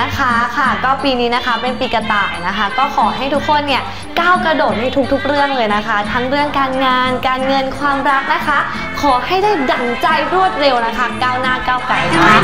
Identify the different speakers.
Speaker 1: นะคะค่ะก็ปีนี้นะคะเป็นปีกระต่ายนะคะ ก็ขอให้ทุกคนเนี่ยก้าวกระโดดในทุกๆ เรื่องเลยนะคะ ทั้งเรื่องการงาน การเงินความรักนะคะ ขอให้ได้ดั่งใจรวดเร็วนะคะ ก้าวหน้าก้าวไกลนะคะ